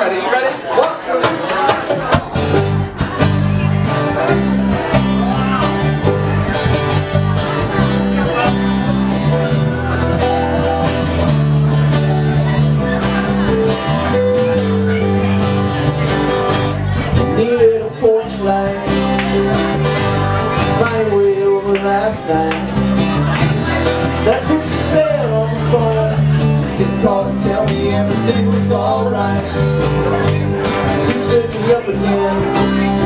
ready. You ready? Porch light, over last night. alright You stood me up again.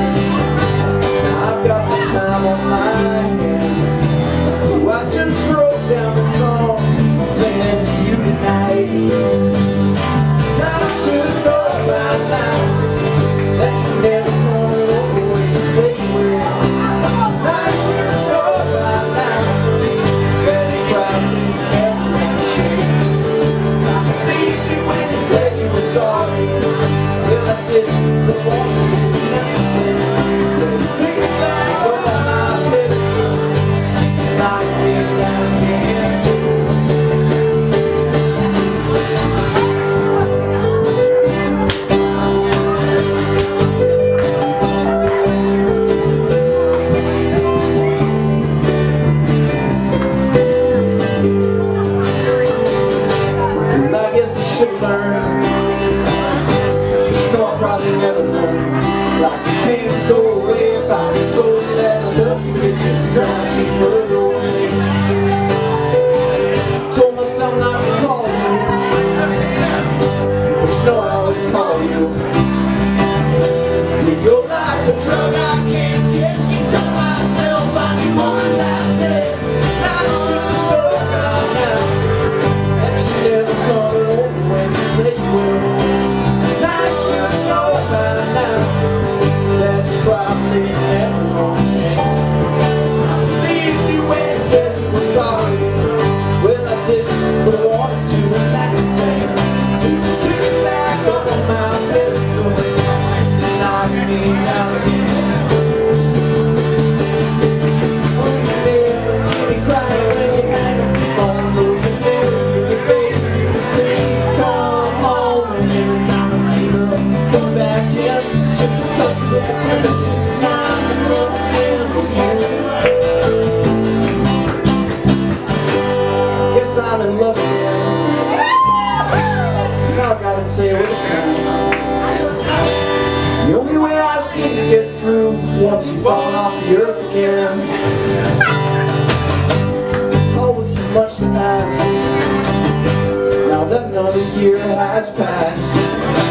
should learn, but you know I probably never learned like once you've fallen off the earth again. all was too much to ask. Now that another year has passed.